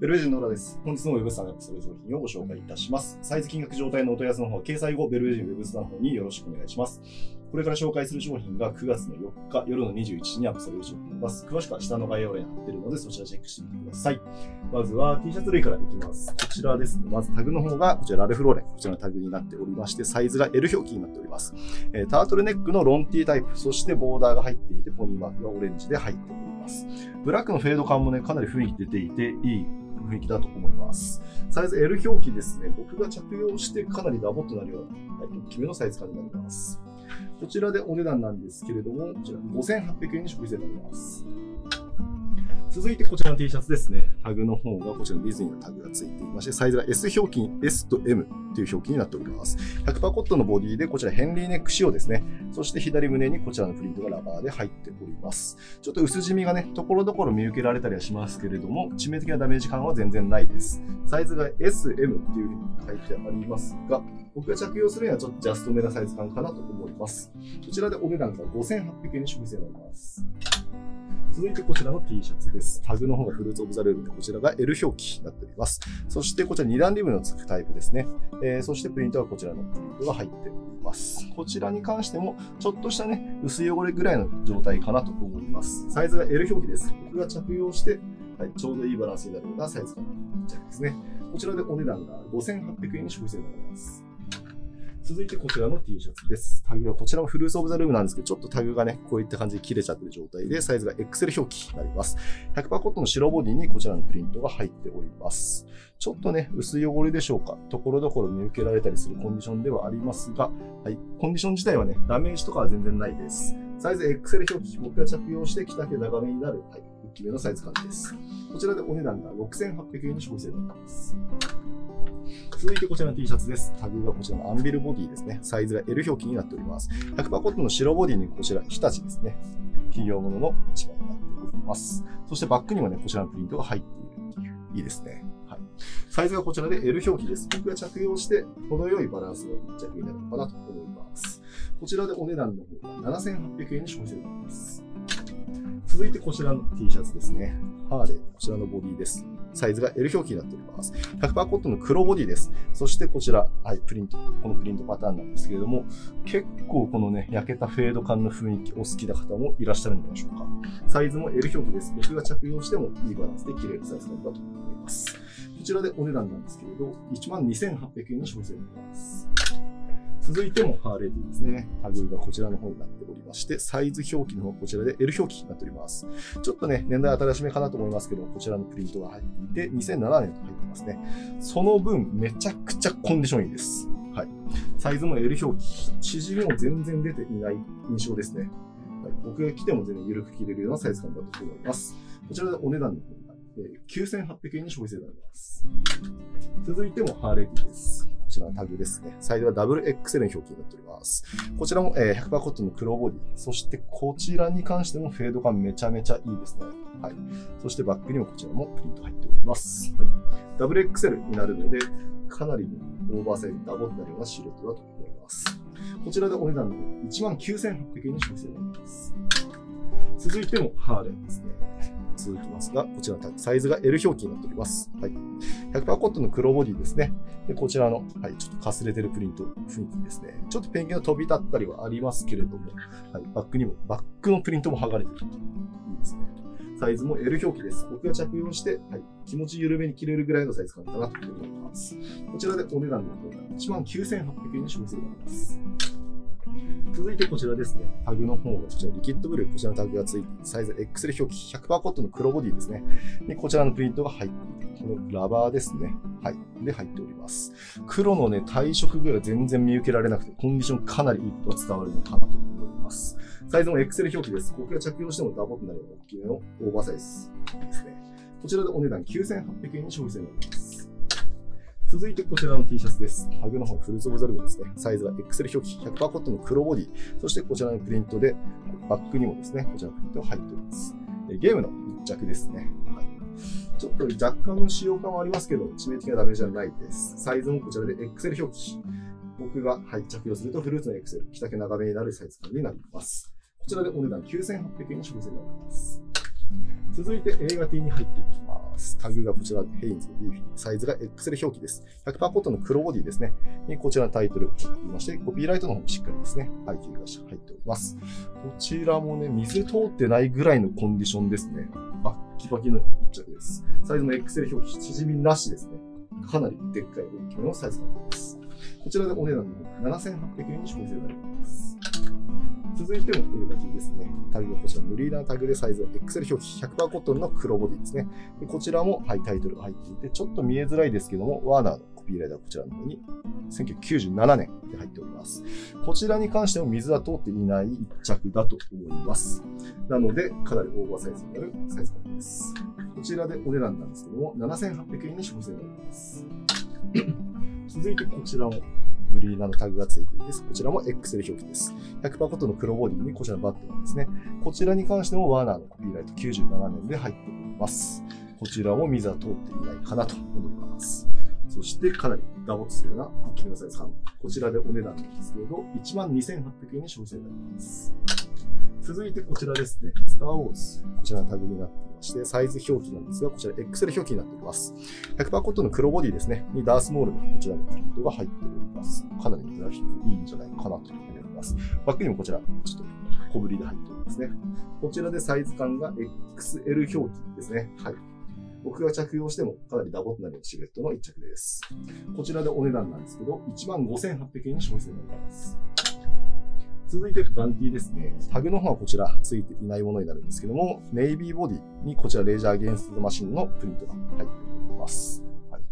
ベルベジュの浦です。本日のウェブスタンダップする商品をご紹介いたします。サイズ金額状態のお問い合わせの方は掲載後、ベルベジュウェブスタンの方によろしくお願いします。これから紹介する商品が9月の4日夜の21時にアップされる商品になります。詳しくは下の概要欄に貼っているので、そちらチェックしてみてください。まずは T シャツ類からいきます。こちらですね。まずタグの方が、こちらラルフローレン。こちらのタグになっておりまして、サイズが L 表記になっております。えータートルネックのロンティータイプ、そしてボーダーが入っていて、ポニーマークがオレンジで入っております。ブラックのフェード感もね、かなり雰囲気出ていて、いい雰囲気だと思います。サイズ L 表記ですね。僕が着用してかなりダボっとなるような、はい、大きめのサイズ感になります。こちらでお値段なんですけれども、こちら5800円に消費税になります。続いてこちらの T シャツですね。タグの方がこちらのディズニーのタグがついていまして、サイズが S 表記 S と M という表記になっております。100%コットンのボディでこちらヘンリーネック仕様ですね。そして左胸にこちらのプリントがラバーで入っております。ちょっと薄地味がね、ところどころ見受けられたりはしますけれども、致命的なダメージ感は全然ないです。サイズが S、M っていうふうに書いてありますが、僕が着用するにはちょっとジャストめなサイズ感かなと思います。こちらでお値段が5800円に消費税になります。続いてこちらの T シャツです。タグの方がフルーツオブザルームで、こちらが L 表記になっております。そしてこちら2段リブのつくタイプですね。えーそしてプリントはこちらのプリントが入っております。こちらに関しても、ちょっとしたね、薄汚れぐらいの状態かなと思います。サイズが L 表記です。僕が着用して、はい、ちょうどいいバランスになるようなサイズ感の着ですね。こちらでお値段が5800円に消費税になります。続いてこちらの T シャツです。タグはこちらもフルーツオブザルームなんですけど、ちょっとタグがね、こういった感じで切れちゃってる状態で、サイズが XL 表記になります。100%コットンの白ボディにこちらのプリントが入っております。ちょっとね、薄い汚れでしょうか。ところどころ見受けられたりするコンディションではありますが、はい、コンディション自体はね、ダメージとかは全然ないです。サイズ XL 表記、僕が着用して着丈長めになる、はい、大きめのサイズ感です。こちらでお値段が6800円に消費税になります。続いてこちらの T シャツです。タグがこちらのアンビルボディですね。サイズが L 表記になっております。100%コットンの白ボディにこちら、日立ですね。企業ものの一枚になっております。そしてバックにもね、こちらのプリントが入っているという。いいですね。はい。サイズがこちらで L 表記です。僕が着用して、程よいバランスの着になるのかなと思います。こちらでお値段の方が7800円に消費税になります。続いてこちらの T シャツですね。ハーレー、こちらのボディです。サイズが L 表記になっております。100%コットンの黒ボディです。そしてこちら、はい、プリント、このプリントパターンなんですけれども、結構このね、焼けたフェード感の雰囲気お好きな方もいらっしゃるんじゃないでしょうか。サイズも L 表記です。僕が着用してもいいバランスで着れるサイズ感だと思います。こちらでお値段なんですけれど、12,800円に消費税になります。続いてもハーレー D ですね。タグがこちらの方になっておりまして、サイズ表記の方こちらで L 表記になっております。ちょっとね、年代新しめかなと思いますけど、こちらのプリントが入っていて、2007年と入ってますね。その分、めちゃくちゃコンディションいいです。はい。サイズも L 表記、縮みも全然出ていない印象ですね。はい、僕が着ても全然緩く着れるようなサイズ感だと思います。こちらでお値段の方が、え9800円に消費税になります。続いてもハーレー D です。こちらのタグですね。サイズは WXL の表記になっております。こちらも、えー100%コットンの黒ボディ。そしてこちらに関してもフェード感めちゃめちゃいいですね。はい。そしてバックにもこちらもプリント入っております。はい、WXL になるので、かなりオーバーサイズダボになるようなシルエットだと思います。こちらでお値段の19,800円に消費税になります。続いてもハーレーですね。続きますが、こちらのサイズが L 表記になっております。はい。100%コットンの黒ボディですね。で、こちらの、はい、ちょっとかすれてるプリント雰囲気ですね。ちょっとペンギンが飛び立ったりはありますけれども、はい、バックにも、バックのプリントも剥がれてる。いいですね。サイズも L 表記です。僕が着用して、はい、気持ち緩めに着れるぐらいのサイズ感かなと思います。こちらでお値段の方が19,800円に消費税になります。続いてこちらですね。タグの方がこちらリキッドブルー、こちらのタグがついて、サイズ XL 表記、100%コットンの黒ボディですね。で、こちらのプリントが入っていて、このラバーですね。はい。で、入っております。黒のね、体色ぐらい全然見受けられなくて、コンディションかなりいいと伝わるのかなと思います。サイズも XL 表記です。僕が着用してもダボとなるような大きめのオーバーサイズですね。こちらでお値段9800円に消費税になります。続いてこちらの T シャツです。タグの方、フルーツオブザルムですね。サイズは XL 表記、100%コットンの黒ボディ、そしてこちらのプリントで、バックにもですね、こちらのプリントが入っております。ゲームの一着ですね。はいちょっと若干の使用感はありますけど、致命的なダメージはないです。サイズもこちらで XL 表記。僕が、はい、着用するとフルーツの XL、着丈長めになるサイズ感になります。こちらでお値段9800円に消費税になります。続いて映画 T に入っていきます。タグがこちら、ヘインズ、リーフィー、サイズが XL 表記です。100%コットンの黒ボディですね。にこちらのタイトル入っていまして、コピーライトの方もしっかりですね、背景が入っております。こちらもね、水通ってないぐらいのコンディションですね。バッキバキの一着です。サイズも XL 表記、縮みなしですね。かなりでっかい大きめのサイズ感です。こちらでお値段の7800円に消費税になります。続いても A 書きですね。タグがこちらのリーダータグでサイズ XL 表記100%コットンの黒ボディですね。でこちらも、はい、タイトルが入っていて、ちょっと見えづらいですけども、ワーナーのコピーライダーこちらの方に1997年で入っております。こちらに関しても水は通っていない一着だと思います。なので、かなりオーバーサイズになるサイズ感です。こちらでお値段なんですけども、7800円に消費税になります。続いてこちらも、ブリーナーのタグがついていて、こちらも XL 表記です。100%コットンの黒ボディにこちらのバットなんですね。こちらに関してもワーナーのコピーライト97年で入っております。こちらも水は通っていないかなと思います。そしてかなりダボっとするような大きのサイズ感。こちらでお値段なんですけど、12,800円に消費税になります。続いてこちらですね。スターウォーズ。こちらのタグになっていまして、サイズ表記なんですが、こちら XL 表記になっております。100%コットンの黒ボディですね。にダースモールのこちらのプリントが入っております。かなりグラフィックいいんじゃないかなという風に思います。バックにもこちら、ちょっと小ぶりで入っておりますね。こちらでサイズ感が XL 表記ですね。はい。僕が着用してもかなりダボとなるシルエットの一着です。こちらでお値段なんですけど、15,800円に消費税になります。続いてバンティですね。タグの方はこちらついていないものになるんですけども、ネイビーボディにこちらレジャーゲンストマシンのプリントが入っております。はい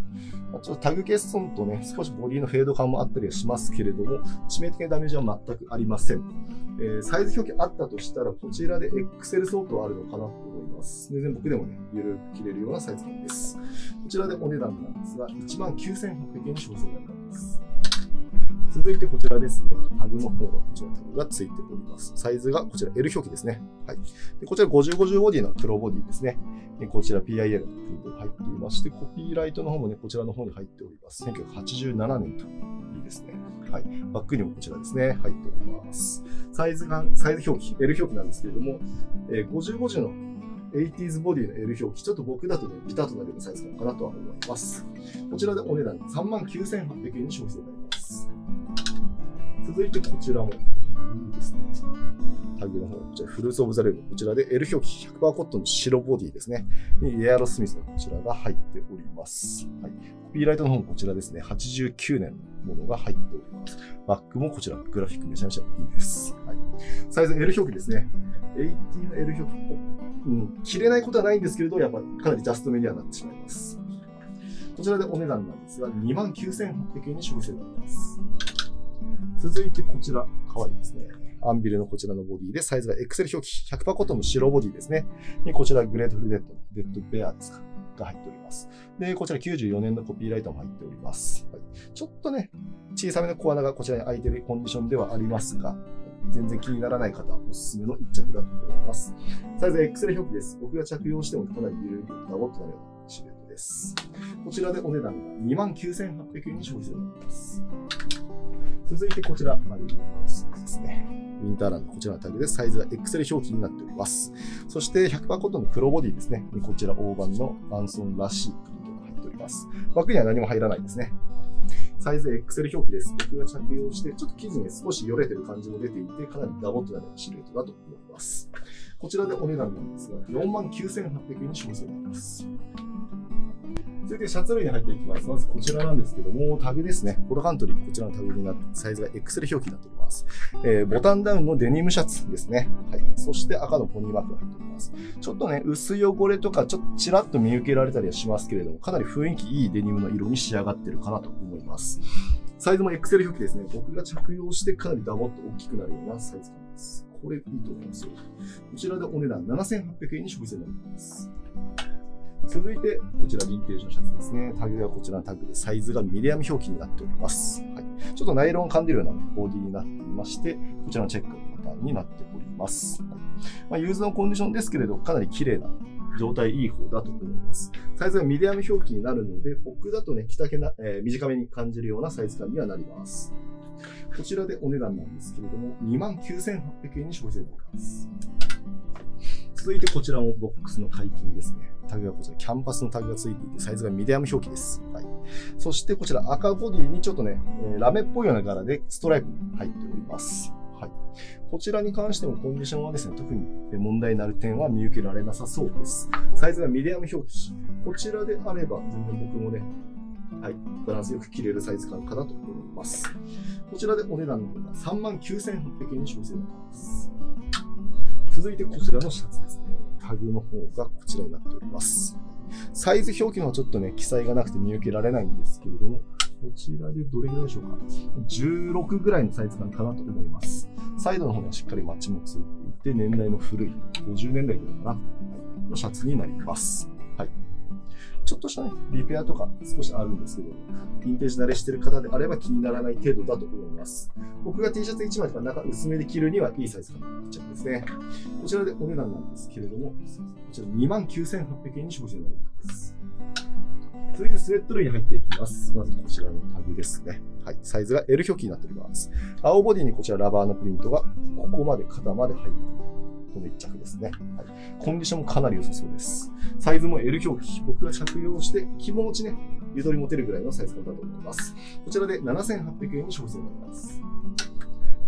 まあちょっとタグケースソンとね、少しボディのフェード感もあったりはしますけれども、致命的なダメージは全くありません。えーサイズ表記あったとしたら、こちらで XL 相当あるのかなと思います。全然僕でもね、ゆるく切れるようなサイズ感です。こちらでお値段なんですが、19,800円に消費税になります。続いてこちらですね。タグの方がこちらタグがついております。サイズがこちら L 表記ですね。はい。でこちら5050ボディの黒ボディですね。でこちら PIL のプリントが入っていまして、コピーライトの方もね、こちらの方に入っております。1987年といいですね。はい。バックにもこちらですね、入っております。サイズが、サイズ表記、L 表記なんですけれども、えー50、50の 80s ボディの L 表記、ちょっと僕だとね、ビタッとなるようなサイズ感かなとは思います。こちらでお値段39,800円に消費税になります。続いてこちらも、いいですね。タグの方、こちらフルーツオブザレール、こちらで L 表記100%コットンの白ボディですね。にエアロスミスのこちらが入っております。はい。コピーライトの方もこちらですね。89年のものが入っております。バックもこちら、グラフィックめちゃめちゃいいです。はい。サイズ L 表記ですね。80の L 表記。うん、切れないことはないんですけれど、やっぱかなりジャストめになってしまいます。こちらでお値段なんですが、29,800円に消費税になります。続いてこちら、可愛いですね。アンビルのこちらのボディで、サイズが XL 表記、100%コットンの白ボディですね。に、こちらグレートフルデッド、デッドベアですか。が入っております。で、こちら94年のコピーライトも入っております。はい、ちょっとね、小さめの小穴がこちらに開いてるコンディションではありますが、全然気にならない方、おすすめの一着だと思います。サイズは XL 表記です。僕が着用してもかなり緩くダボっとなるようなシルエットです。こちらでお値段が29,800円に消費税になります。続いてこちら、マリーンハウスですね。ウィンターランド、こちらのタグでサイズが XL 表記になっております。そして100%コットンの黒ボディですね。こちら大判のアンソンらしいプリントが入っております。枠には何も入らないですね。サイズ XL 表記です。僕が着用して、ちょっと生地に少しよれてる感じも出ていて、かなりダボっとなるシルエットだと思います。こちらでお値段なんですが、49,800円に消費税になります。続いてシャツ類に入っていきます。まずこちらなんですけども、タグですね。ポロカントリー、こちらのタグになって、サイズが XL 表記になっております。えーボタンダウンのデニムシャツですね。はい。そして赤のポニーマークが入っております。ちょっとね、薄汚れとか、ちょっとちらっと見受けられたりはしますけれども、かなり雰囲気いいデニムの色に仕上がってるかなと思います。サイズも XL 表記ですね。僕が着用してかなりダボっと大きくなるようなサイズ感です。これいいと思いますよ。こちらでお値段7800円に消費税になります。続いて、こちらヴィンテージのシャツですね。タグがこちらのタグで、サイズがミディアム表記になっております。はい、ちょっとナイロンを噛んでるようなボディになっていまして、こちらのチェックのパターンになっております。はいまあ、ユーズドのコンディションですけれど、かなり綺麗な状態いい方だと思います。サイズがミディアム表記になるので、僕だとね、着丈な、えー短めに感じるようなサイズ感にはなります。こちらでお値段なんですけれども、29,800円に消費税になります。続いてこちらもボックスの開襟ですね。タグがこちら、キャンパスのタグがついていて、サイズがミディアム表記です。はい。そしてこちら赤ボディにちょっとね、えー、ラメっぽいような柄でストライプ入っております。はい。こちらに関してもコンディションはですね、特に問題になる点は見受けられなさそうです。サイズがミディアム表記。こちらであれば、全然僕もね、はい、バランスよく着れるサイズ感かなと思います。こちらでお値段の方が39,800円に消費税になります。続いてこちらのシャツですね。タグの方がこちらになっております。サイズ表記のはちょっとね、記載がなくて見受けられないんですけれども、こちらでどれぐらいでしょうか ?16 ぐらいのサイズ感かなと思います。サイドの方にはしっかりマッチもついていて、年代の古い、50年代ぐらいかな、のシャツになります。はい。ちょっとしたね、リペアとか少しあるんですけど、ヴィンテージ慣れしてる方であれば気にならない程度だと思います。僕が T シャツ1枚とか中薄めで着るにはいいサイズ感の着ですね。こちらでお値段なんですけれども、こちら29,800円に消費税になります。続いてスウェット類に入っていきます。まずこちらのタグですね。はい。サイズが L 表記になっております。青ボディにこちらラバーのプリントがここまで肩まで入っている。この1着ですね。はい。コンディションもかなり良さそうです。サイズも L 表記。僕が着用して気持ちね、ゆとり持てるぐらいのサイズ感だと思います。こちらで7800円に消費税になります。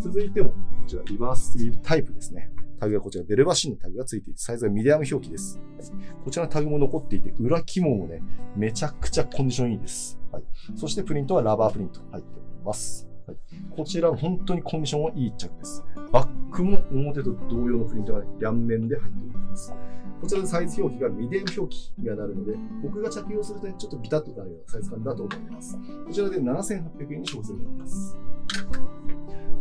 続いても、こちらリバースリーブタイプですね。タグがこちら Velva Sheen のタグが付いていて、サイズがミディアム表記です。はい、こちらのタグも残っていて、裏起毛もね、めちゃくちゃコンディションいいです。はい、そしてプリントはラバープリント入っております。はい、こちら本当にコンディションはいい一着です。バックも表と同様のプリントが、ね、両面で入っております。こちらのサイズ表記がミディアム表記になるので、僕が着用すると、ちょっとビタッとなるようなサイズ感だと思います。こちらで7800円に消費になります。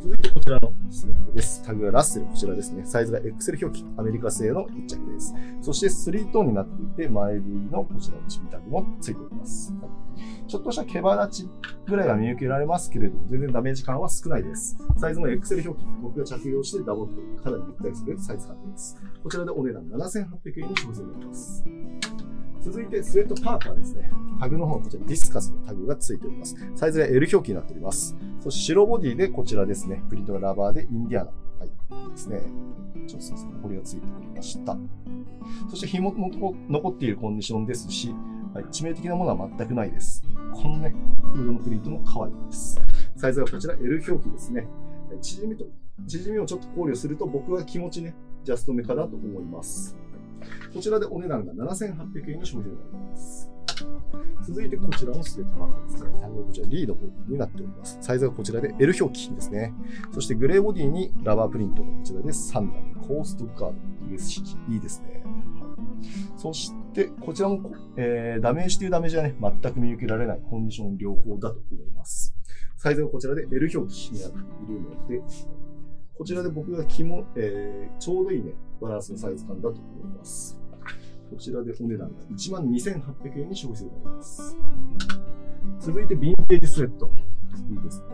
続いてこちらのスウェットです。タグがラッセル、こちらですね。サイズが XL 表記、アメリカ製の1着です。そして3トーンになっていて、前 V のこちらのチビタグも付いております。ちょっとした毛羽立ちぐらいは見受けられますけれども、全然ダメージ感は少ないです。サイズも XL 表記、僕が着用してダボっとかなりゆったりするサイズ感です。こちらでお値段7800円に挑戦になります。続いて、スウェットパーカーですね。タグの方、こちらディスカスのタグが付いております。サイズが L 表記になっております。そして白ボディでこちらですね。プリントがラバーでインディアナ。はい。ですね。ちょっとすみません。これが付いておりました。そして紐も残っているコンディションですし、はい、致命的なものは全くないです。このね、フードのプリントも可愛いです。サイズがこちら L 表記ですね。縮みと、縮みをちょっと考慮すると僕は気持ちね、ジャストめかなと思います。こちらでお値段が7800円の消費税になります。続いてこちらのスウェットパーカーですね。タグはこちらリードボデになっております。サイズがこちらで L 表記ですね。そしてグレーボディにラバープリントがこちらで3段。コーストガード USC。いいですね。そして、こちらも、えー、ダメージというダメージはね、全く見受けられないコンディション良好だと思います。サイズがこちらで L 表記になっているので、こちらで僕が肝、えー、ちょうどいいね、バランスのサイズ感だと思います。こちらでお値段が12,800円に消費税になります。続いて、ヴィンテージスウェット。いいですね。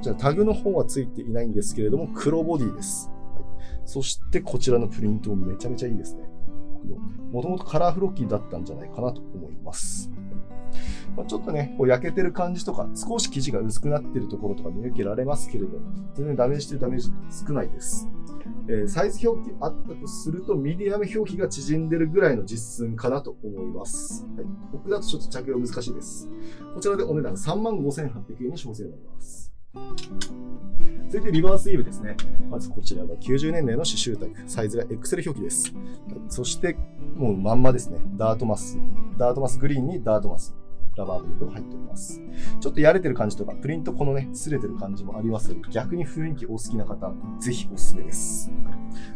じゃあ、タグの方はついていないんですけれども、黒ボディです。はい、そして、こちらのプリントもめちゃめちゃいいですね。もともとカラーフロッキーだったんじゃないかなと思います。まあ、ちょっとね、こう焼けてる感じとか、少し生地が薄くなってるところとか見受けられますけれども、全然ダメージというダメージ少ないです。えー、サイズ表記あったとすると、ミディアム表記が縮んでるぐらいの実寸かなと思います。はい、僕だとちょっと着用難しいです。こちらでお値段35,800円に消費になります。続いてリバースウィーブですね。まずこちらが90年代の刺繍タイプ。サイズが XL 表記です。そして、もうまんまですね。ダートマス。ダートマスグリーンにダートマス。ラバープリントが入っております。ちょっとやれてる感じとか、プリントこのね、擦れてる感じもありますので、逆に雰囲気お好きな方、ぜひおすすめです。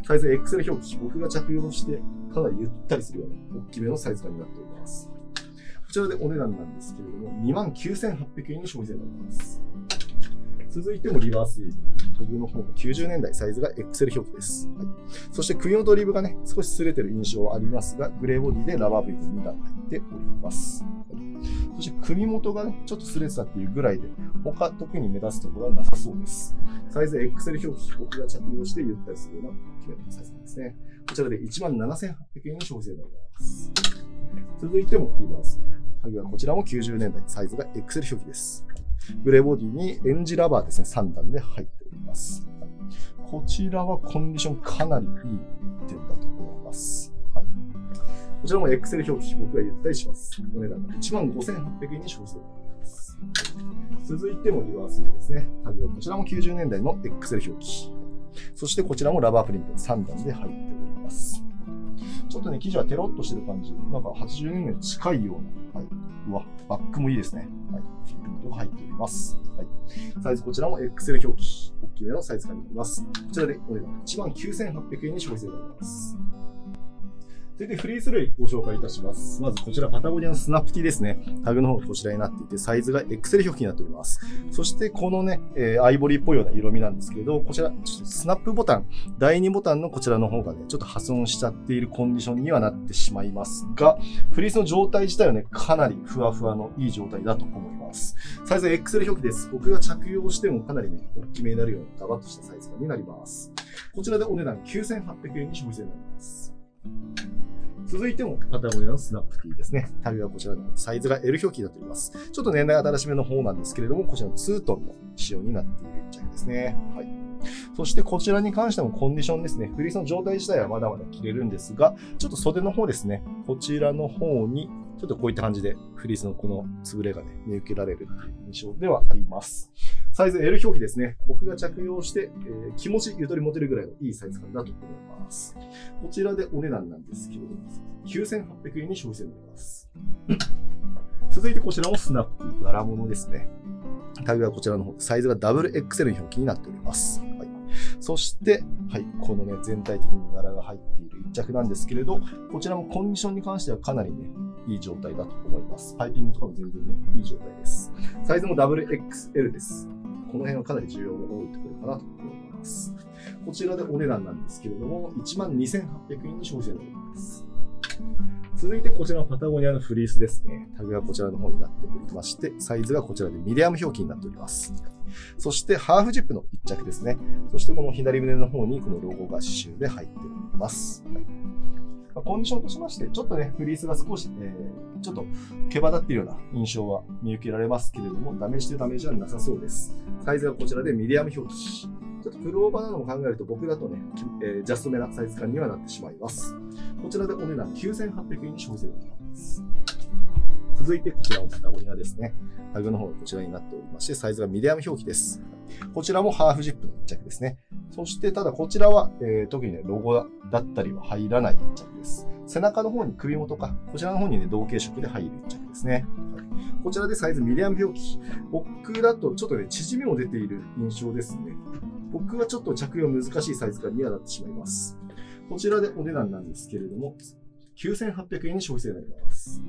サイズ XL 表記、僕が着用して、かなりゆったりするような大きめのサイズ感になっております。こちらでお値段なんですけれども、29,800円に消費税になります。続いてもリバースイーズ。タグの方が90年代、サイズが XL 表記です。はい、そして首のドリブがね、少し擦れてる印象はありますが、グレーボディでラバーブリック2段入っております。はい、し首元がね、ちょっと擦れてたっていうぐらいで、他特に目立つところはなさそうです。サイズ XL 表記、僕が着用してゆったりするような決めたサイズですね。こちらで17,800円に消費税になります。続いてもリバース。タグはこちらも90年代、サイズが XL 表記です。グレーボディにエンジラバーですね、3段で入っております。こちらはコンディションかなりいい点だと思います。こちらも Excel 表記、僕が言ったりします。お値段が1万5800円に消費税になります。続いてもリバースですね。タグこちらも90年代の Excel 表記。そしてこちらもラバープリント3段で入っております。ちょっとね、生地はテロッとしてる感じ。なんか80年代近いような。はい。うわ、バックもいいですね。はい。プリントが入っております。はい。サイズこちらも Excel 表記。大きめのサイズ感になります。こちらでお値段1万9800円に消費税になります。続いてフリース類ご紹介いたします。まずこちらパタゴニアのスナップティですね。タグの方がこちらになっていて、サイズが XL 表記になっております。そしてこのね、えーアイボリーっぽいような色味なんですけれど、こちら、ちスナップボタン、第2ボタンのこちらの方がね、ちょっと破損しちゃっているコンディションにはなってしまいますが、フリースの状態自体はね、かなりふわふわのいい状態だと思います。サイズは XL 表記です。僕が着用してもかなりね、大きめになるようなガバッとしたサイズ感になります。こちらでお値段9800円に消費税になります。続いてもパタゴニアのスナップティーですね。タグがこちらのサイズが L 表記になっております。ちょっと年代新しめの方なんですけれども、こちらのツートンの仕様になっている一着ですね。はい。そしてこちらに関してもコンディションですね。フリースの状態自体はまだまだ着れるんですが、ちょっと袖の方ですね。こちらの方に、ちょっとこういった感じでフリースのこの潰れがね、見受けられるっていう印象ではあります。サイズ L 表記ですね。僕が着用して、えー気持ちゆとり持てるぐらいのいいサイズ感だと思います。こちらでお値段なんですけど、9800円に消費税になります。続いてこちらもスナップ柄物ですね。タグがこちらの方、サイズが WXL の表記になっております。はい、そして、はい、このね、全体的に柄が入っている一着なんですけれど、こちらもコンディションに関してはかなりね、いい状態だと思います。パイピングとかも全然ね、いい状態です。サイズも WXL です。この辺はかなり重要が多いところかなと思います。こちらでお値段なんですけれども、12,800円に消費税になります。続いてこちらのパタゴニアのフリースですね。タグがこちらの方になっておりまして、サイズがこちらでミディアム表記になっております。そしてハーフジップの一着ですね。そしてこの左胸の方にこのロゴが刺繍で入っております。はいまあコンディションとしまして、ちょっとね、フリースが少し、えーちょっと毛羽立っているような印象は見受けられますけれども、ダメージというダメージはなさそうです。サイズがこちらでミディアム表記。ちょっとプルオーバーなのを考えると僕だとね、えージャストめなサイズ感にはなってしまいます。こちらでお値段9800円に消費税がかかります。続いてこちらもパタゴニアですね。タグの方がこちらになっておりまして、サイズがミディアム表記です。こちらもハーフジップの一着ですね。そしてただこちらは、えー特にね、ロゴだったりは入らない一着です。背中の方に首元か、こちらの方にね、同系色で入る一着ですね。はいこちらでサイズミディアム表記。僕だとちょっとね、縮みも出ている印象ですね。僕はちょっと着用難しいサイズ感にはなってしまいます。こちらでお値段なんですけれども、9800円に消費税になります。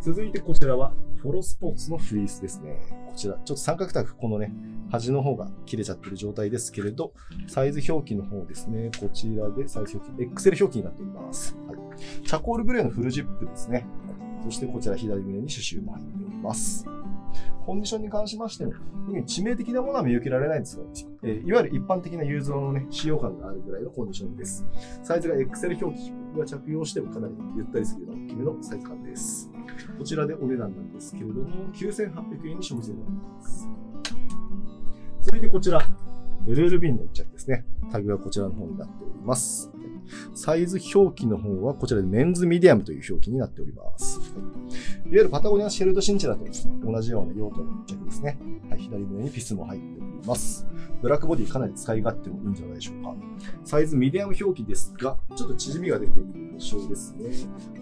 続いてこちらは、フォロスポーツのフリースですね。ちら、ちょっと三角タグ、このね、端の方が切れちゃってる状態ですけれど、サイズ表記の方ですね。こちらでサイズ表記、XL 表記になっております。はい。チャコールグレーのフルジップですね。そしてこちら左胸に刺繍も入っております。コンディションに関しましても、特に致命的なものは見受けられないんですが、えーいわゆる一般的なユーズドのね、使用感があるぐらいのコンディションです。サイズが XL 表記、僕が着用してもかなりゆったりするような大きめのサイズ感です。こちらでお値段なんですけれども、9800円に消費税になります。続いてこちら、LLB の一着ですね。タグがこちらの方になっております。サイズ表記の方はこちらでメンズミディアムという表記になっております。いいわゆるパタゴニアシェルドシンチェラと同じような用途の一着ですね。はい、左胸にピスも入っております。ブラックボディかなり使い勝手もいいんじゃないでしょうか。サイズミディアム表記ですが、ちょっと縮みが出ている印象ですね。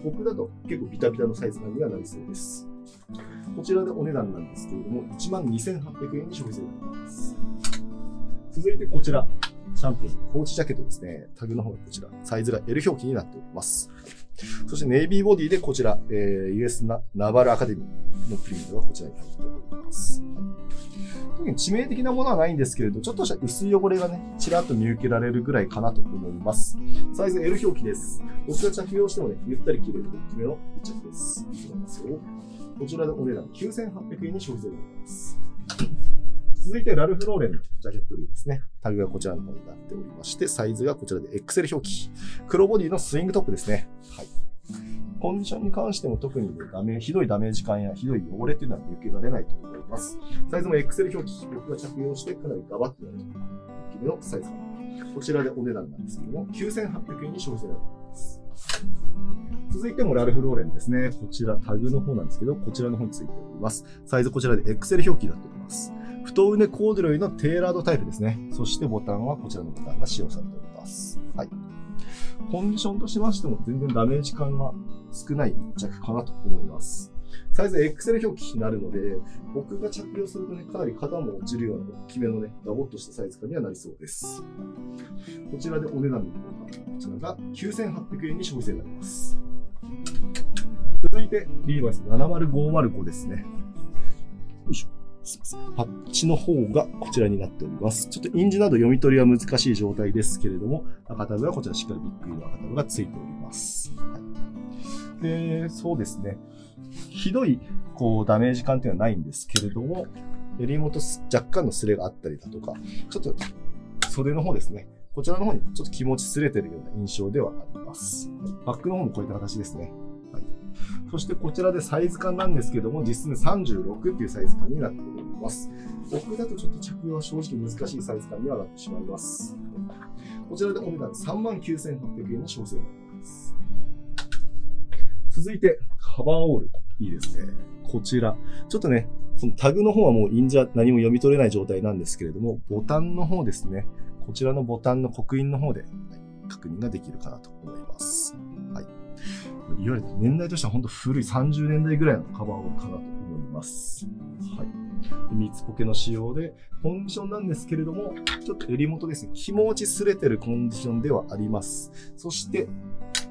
僕だと結構ビタビタのサイズ感にはなりそうです。こちらでお値段なんですけれども、12,800円に消費税になります。続いてこちら、チャンピオンコーチジャケットですね。タグの方がこちら、サイズが L 表記になっております。そしてネイビーボディでこちら、えー US ナナバルアカデミーのプリントがこちらに入っております。特に致命的なものはないんですけれど、ちょっとした薄い汚れがね、ちらっと見受けられるぐらいかなと思います。サイズ L 表記です。僕が着用してもね、ゆったり着れる大きめの一着です。いきますよ。こちらでお値段9800円に消費税になります。続いて、ラルフローレンのジャケット類ですね。タグがこちらの方になっておりまして、サイズがこちらで XL 表記。黒ボディのスイングトップですね。はい。コンディションに関しても特にねダメひどいダメージ感やひどい汚れっていうのは見受けられないと思います。サイズも XL 表記。僕が着用してかなりガバッとなる大きめのサイズ感。こちらでお値段なんですけども、9800円に消費税になります。続いてもラルフ・ローレンですね。こちらタグの方なんですけど、こちらの方についております。サイズこちらで XL 表記になっております。太畝コードレイのテーラードタイプですね。そしてボタンはこちらのボタンが使用されております。はい。コンディションとしましても全然ダメージ感が少ない一着かなと思います。サイズ XL 表記になるので、僕が着用するとね、かなり肩も落ちるような大きめのね、ダボっとしたサイズ感にはなりそうです。こちらでお値段の方が、こちらが9800円に消費税になります。続いて、リーバイス70505ですね。よいしょ。すみません。パッチの方がこちらになっております。ちょっと印字など読み取りは難しい状態ですけれども、赤タグはこちらしっかりビッグリの赤タグがついております。はい、で、そうですね。ひどい、こう、ダメージ感っていうのはないんですけれども、襟元若干のスレがあったりだとか、ちょっと袖の方ですね。こちらの方にちょっと気持ち擦れてるような印象ではあります。バックの方もこういった形ですね。そしてこちらでサイズ感なんですけども、実質36っていうサイズ感になっております。僕だとちょっと着用は正直難しいサイズ感にはなってしまいます。こちらでお値段39,800円に小生になります。続いて、カバーオール。いいですね。こちら。ちょっとね、そのタグの方はもう印字は何も読み取れない状態なんですけれども、ボタンの方ですね。こちらのボタンの刻印の方で確認ができるかなと思います。い。わゆる年代としては本当古い30年代ぐらいのカバーオールかなと思います。はい。三つポケの仕様で、コンディションなんですけれども、ちょっと襟元ですね、気持ち擦れてるコンディションではあります。そして、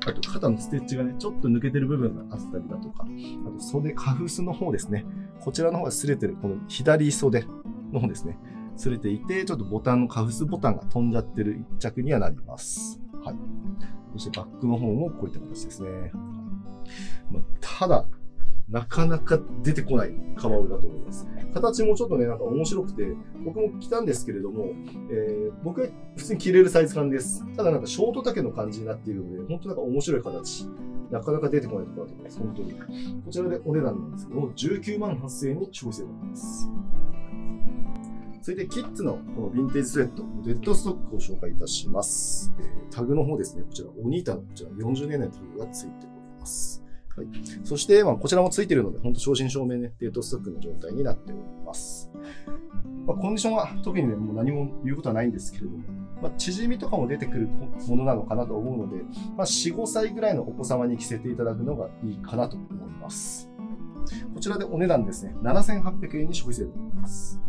あと肩のステッチがね、ちょっと抜けてる部分があったりだとか、あと袖、カフスの方ですね。こちらの方が擦れてる、この左袖の方ですね。擦れていて、ちょっとボタンのカフスボタンが飛んじゃってる一着にはなります。はい。そしてバックの方もこういった形ですね。まあ、ただ、なかなか出てこないカバーだと思います。形もちょっとね、なんか面白くて、僕も着たんですけれども、えー、僕は普通に着れるサイズ感です。ただなんかショート丈の感じになっているので、本当なんか面白い形。なかなか出てこないところだと思います。本当に。こちらでお値段なんですけども、19万8000円に消費税になります。続いて、キッズのこのヴィンテージスウェット、デッドストックを紹介いたします。えー、タグの方ですね、こちら、オニータのこちら40年代のタグがついております。はい。そして、まあ、こちらもついているので、本当正真正銘ね、デートストックの状態になっております。まあ、コンディションは特にね、もう何も言うことはないんですけれども、まあ、縮みとかも出てくるものなのかなと思うので、まあ、4、5歳ぐらいのお子様に着せていただくのがいいかなと思います。こちらでお値段ですね、7800円に消費税でございます。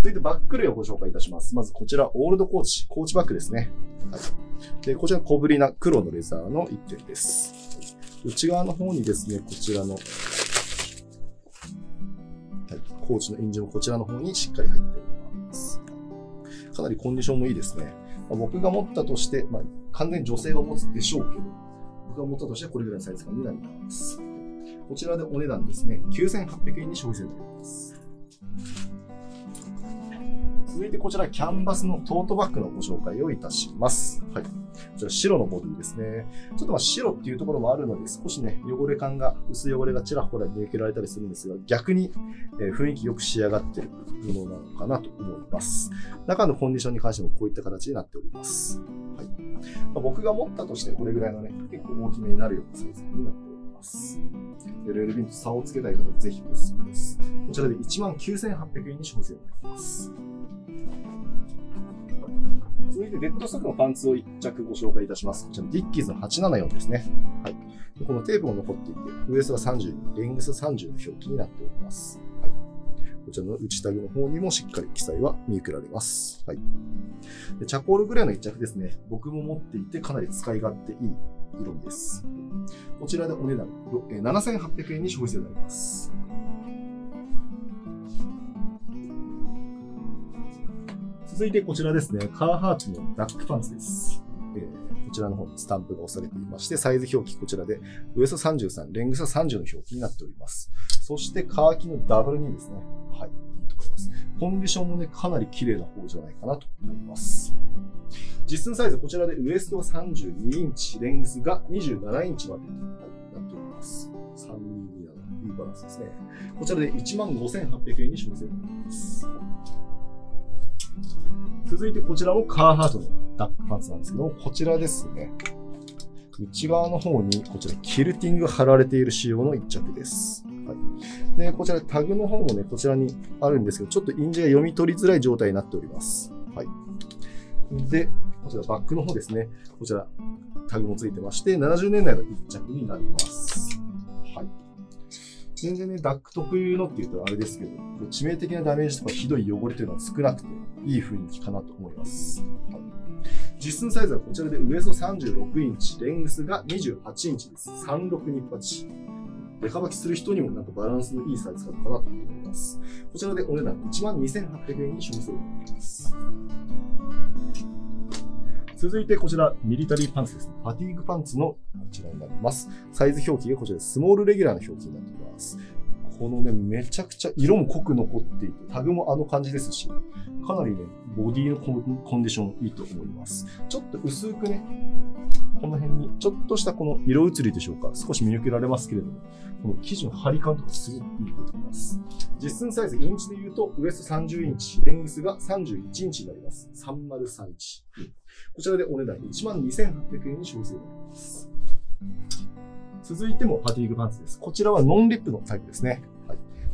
続いてバック類をご紹介いたします。まずこちら、オールドコーチ、コーチバッグですね。はい、でこちら小ぶりな黒のレザーの一点です。内側の方にですね、こちらの、はい、コーチの印字もこちらの方にしっかり入っております。かなりコンディションもいいですね。まあ、僕が持ったとして、まあ、完全に女性が持つでしょうけど、僕が持ったとしてはこれぐらいのサイズ感になります。こちらでお値段ですね、9800円に消費税になります。続いてこちら、キャンバスのトートバッグのご紹介をいたします。はい。こちら白のボディですね。ちょっとまあ白っていうところもあるので、少しね、汚れ感が、薄い汚れがちらほら見受けられたりするんですが、逆に、え雰囲気よく仕上がってるものなのかなと思います。中のコンディションに関してもこういった形になっております。はい。まあ、僕が持ったとしてこれぐらいのね、結構大きめになるようなサイズになってます。LL ビンと差をつけたい方、ぜひおすすめです。こちらで19,800円に消費税になります。続いてデッドストックのパンツを1着ご紹介いたします。こちらディッキーズの874ですね。はい。このテープも残っていて、ウエストが30、レングス30の表記になっております。はい。こちらの内タグの方にもしっかり記載は見受けられます。はい。でチャコールグレーの1着ですね。僕も持っていてかなり使い勝手いい色味です。こちらでお値段7800円に消費税になります。続いてこちらですね、カーハーツのダックパンツです。えー、こちらの方にスタンプが押されていまして、サイズ表記こちらで、ウエスト33、レングス30の表記になっております。そしてカーキのダブルにですね、はい、いいと思います。コンディションもね、かなり綺麗な方じゃないかなと思います。実寸サイズ、こちらでウエストが32インチ、レングスが27インチまで、はい、なっております。3 2 2のいいバランスですね。こちらで1万5800円に消費税になります。続いてこちらもカーハートのダックパンツなんですけど、こちらですね。内側の方にこちらキルティング貼られている仕様の一着です。はい。で、こちらタグの方もね、こちらにあるんですけど、ちょっと印字が読み取りづらい状態になっております。はい。で、こちらバックの方ですね。こちらタグもついてまして、70年代の一着になります。はい。全然ね、ダック特有のって言うとあれですけど、致命的なダメージとかひどい汚れというのは少なくて、いい雰囲気かなと思います。はい実寸サイズはこちらでウエスト36インチ、レングスが28インチです。36ニッパチ。デカバキする人にもなんかバランスのいいサイズなのかなと思います。こちらでお値段12,800円に消費税になっています。続いてこちら、ミリタリーパンツですね。ファティーグパンツのこちらになります。サイズ表記がこちらでスモールレギュラーの表記になっています。このね、めちゃくちゃ色も濃く残っていて、タグもあの感じですし、かなりね、ボディのコンディションいいと思います。ちょっと薄くね、この辺に、ちょっとしたこの色移りでしょうか、少し見受けられますけれども、この生地の張り感とかすごくいいと思います。実寸サイズ、インチで言うと、ウエスト30インチ、レングスが31インチになります。303インチ。こちらでお値段12,800円に消費税になります。続いてもパティーグパンツです。こちらはノンリップのタイプですね。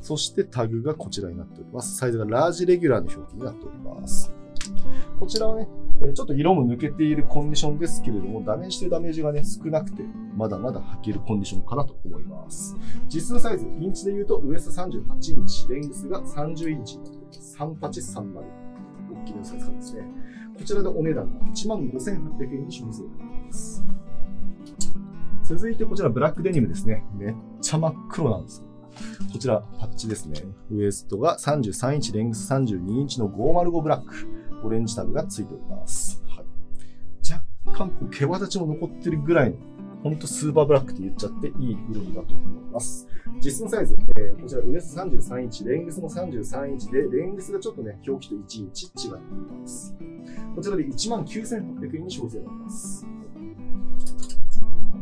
そしてタグがこちらになっております。サイズがラージレギュラーの表記になっております。こちらはね、ちょっと色も抜けているコンディションですけれども、ダメージというダメージがね、少なくて、まだまだ履けるコンディションかなと思います。実寸サイズ、インチで言うと、ウエスト38インチ、レングスが30インチになっております。3830。大きなサイズ感ですね。こちらでお値段が1万5800円に消費税になります。続いてこちらブラックデニムですね。めっちゃ真っ黒なんです。こちらパッチですね。ウエストが33インチ、レングス32インチの505ブラック。オレンジタグがついております。はい、若干こう毛羽立ちも残ってるぐらいの、ほんとスーパーブラックって言っちゃっていい色味だと思います。実寸サイズ、えーこちらウエスト33インチ、レングスも33インチで、レングスがちょっとね、表記と1インチ違っています。こちらで19,800円に消費税になります。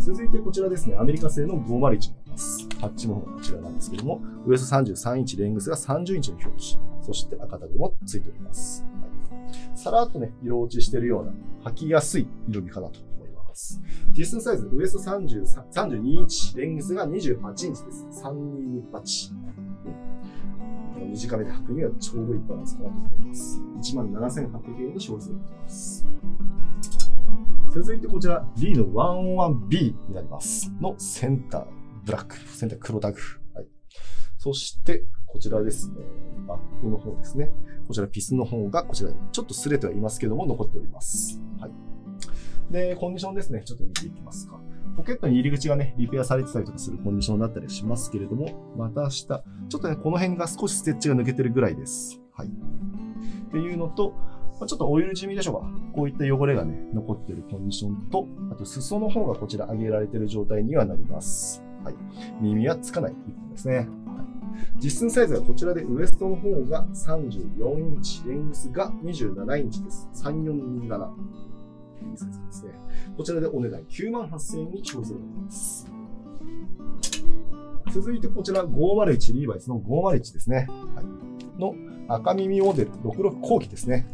続いてこちらですね、アメリカ製の501になります。パッチの方がこちらなんですけども、ウエスト33インチ、レングスが30インチの表記、そして赤タグもついております。はい、さらっとね、色落ちしてるような、履きやすい色味かなと思います。実寸サイズ、ウエスト33 32インチ、レングスが28インチです。3228。うん、短めで履くにはちょうどいいバランスかなと思います。17,800円に消費税になります。続いてこちら、リーの 11B になります。のセンターブラック、センター黒タグ。はい。そして、こちらですね。バックの方ですね。こちらピスの方が、こちら、ちょっと擦れてはいますけども、残っております。はい。で、コンディションですね。ちょっと見ていきますか。ポケットに入り口がね、リペアされてたりとかするコンディションだったりしますけれども、また下、ちょっとね、この辺が少しステッチが抜けてるぐらいです。はい。っていうのと、まあちょっとオイル地味でしょうか。こういった汚れがね、残ってるコンディションと、あと裾の方がこちら上げられてる状態にはなります。はい。耳はつかない一本ですね。はい、実寸サイズはこちらでウエストの方が34インチ、レングスが27インチです。3427。いいサイズですね。こちらでお値段9万8000円に消費税になります。続いてこちら501リーバイスの501ですね。はい。の赤耳モデル66後期ですね。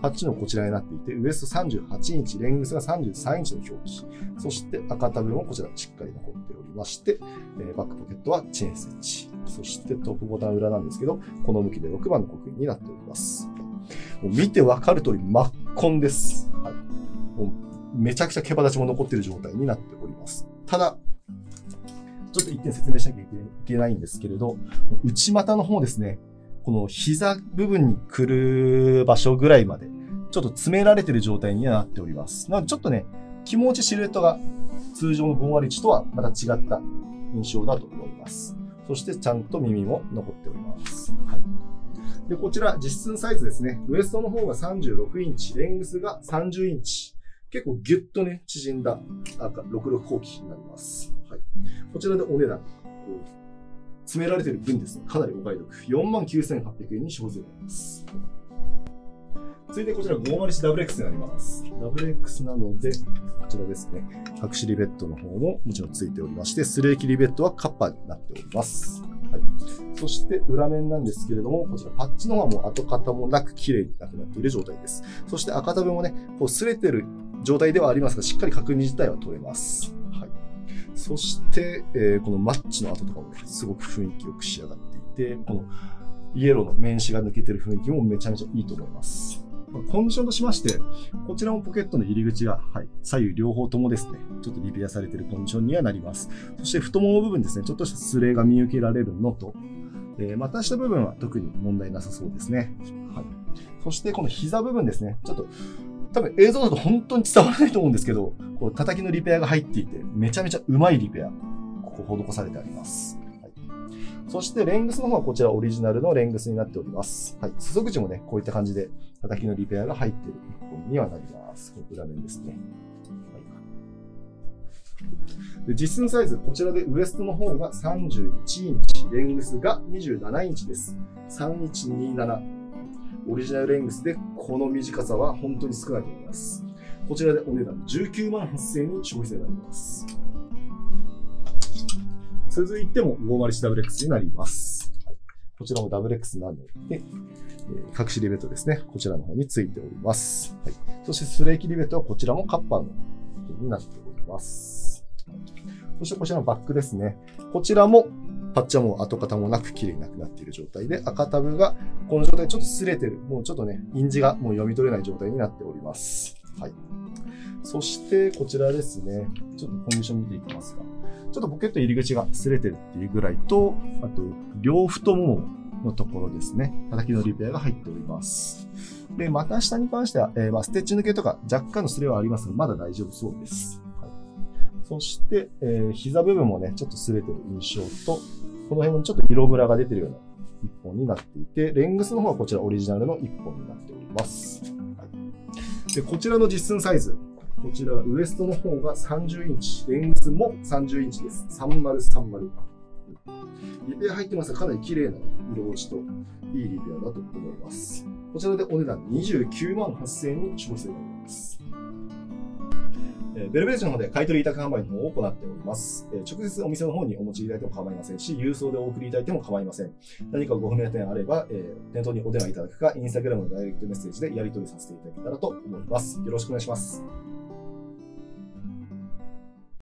はい。パッチのこちらになっていて、ウエスト38インチ、レングスが33インチの表記。そして赤タブもこちらしっかり残っておりまして、えーバックポケットはチェーン設置。そしてトップボタン裏なんですけど、この向きで6番の刻印になっております。もう見てわかる通り真っ紺です。はい。もうめちゃくちゃ毛羽立ちも残っている状態になっております。ただ、ちょっと一点説明しなきゃいけないんですけれど、内股の方ですね、この膝部分に来る場所ぐらいまで、ちょっと詰められてる状態にはなっております。なのでちょっとね、気持ちシルエットが通常の501とはまた違った印象だと思います。そしてちゃんと耳も残っております。はい。で、こちら実寸サイズですね。ウエストの方が36インチ、レングスが30インチ。結構ギュッとね、縮んだ66後期になります。はい。こちらでお値段、詰められている分ですね、かなりお買い得。49,800円に消費税になります。続いてこちら 501WX になります。WX なので、こちらですね。隠しリベットの方ももちろんついておりまして、スレーキリベットはカッパになっております。はい。そして裏面なんですけれども、こちらパッチの方はもう跡形もなく綺麗になくなっている状態です。そして赤タブもね、こう擦れてる状態ではありますが、しっかり確認自体は取れます。そして、えーこのマッチの跡とかもね、すごく雰囲気よく仕上がっていて、このイエローの面紙が抜けてる雰囲気もめちゃめちゃいいと思います。コンディションとしまして、こちらもポケットの入り口が、はい、左右両方ともですね、ちょっとリペアされているコンディションにはなります。そして太もも部分ですね、ちょっとしたスレが見受けられるのと、えー股下部分は特に問題なさそうですね。はい。そしてこの膝部分ですね、ちょっと多分映像だと本当に伝わらないと思うんですけど、こう叩きのリペアが入っていて、めちゃめちゃうまいリペア、ここ施されてあります。はい、そしてレングスの方はこちらオリジナルのレングスになっております。はい。裾口もね、こういった感じで叩きのリペアが入っている一本にはなります。この裏面ですね。はい、で実寸サイズ、こちらでウエストの方が31インチ、レングスが27インチです。3127。オリジナルレングスでこの短さは本当に少ないと思います。こちらでお値段19万8000円に消費税になります。続いても 501WX になります。はいこちらも WX なので、え隠しリベットですね。こちらの方についております。はい、そしてスレーキリベットはこちらもカッパーのになっております。そしてこちらのバックですね。こちらもパッチはもう跡形もなく綺麗になくなっている状態で、赤タブがこの状態ちょっと擦れてる。もうちょっとね、印字がもう読み取れない状態になっております。はい。そしてこちらですね。ちょっとコンディション見ていきますか。ちょっとポケット入り口が擦れてるっていうぐらいと、あと、両太もものところですね。叩きのリペアが入っております。で、股下に関しては、えーまあ、ステッチ抜けとか若干の擦れはありますが、まだ大丈夫そうです。そして、えー膝部分もね、ちょっと擦れてる印象と、この辺もちょっと色ムラが出てるような一本になっていて、レングスの方はこちらオリジナルの一本になっております。はい、で、こちらの実寸サイズ。こちらウエストの方が30インチ、レングスも30インチです。3030。リペア入ってますが、かなり綺麗な色落ちといいリペアだと思います。こちらでお値段29万8000円に消費税になります。えベルベージュの方で買取委託販売の方を行っております。え直接お店の方にお持ちいただいても構いませんし、郵送でお送りいただいても構いません。何かご不明点あれば、え店頭にお電話いただくか、インスタグラムのダイレクトメッセージでやり取りさせていただけたらと思います。よろしくお願いします。